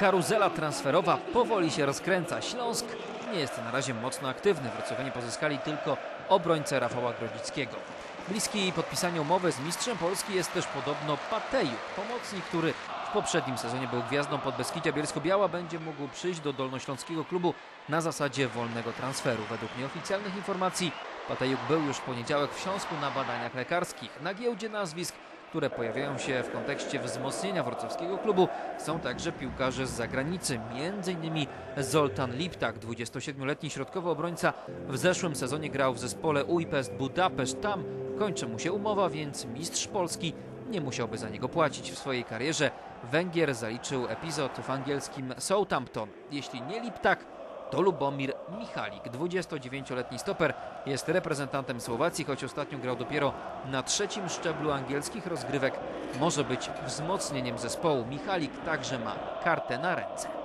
karuzela transferowa powoli się rozkręca. Śląsk nie jest na razie mocno aktywny. Wrocławianie pozyskali tylko obrońcę Rafała Grodzickiego. Bliski podpisania umowy z mistrzem Polski jest też podobno Patejuk, pomocnik, który w poprzednim sezonie był gwiazdą Podbeskidzia Bielsko-Biała, będzie mógł przyjść do dolnośląskiego klubu na zasadzie wolnego transferu. Według nieoficjalnych informacji Patejuk był już w poniedziałek w Śląsku na badaniach lekarskich. Na giełdzie nazwisk które pojawiają się w kontekście wzmocnienia wrocławskiego klubu są także piłkarze z zagranicy, m.in. Zoltan Liptak, 27-letni środkowy obrońca w zeszłym sezonie grał w zespole UIPEST Budapeszt. Tam kończy mu się umowa, więc mistrz Polski nie musiałby za niego płacić w swojej karierze. Węgier zaliczył epizod w angielskim Southampton. Jeśli nie Liptak, to Lubomir Michalik. 29-letni stoper jest reprezentantem Słowacji, choć ostatnio grał dopiero na trzecim szczeblu angielskich rozgrywek. Może być wzmocnieniem zespołu. Michalik także ma kartę na ręce.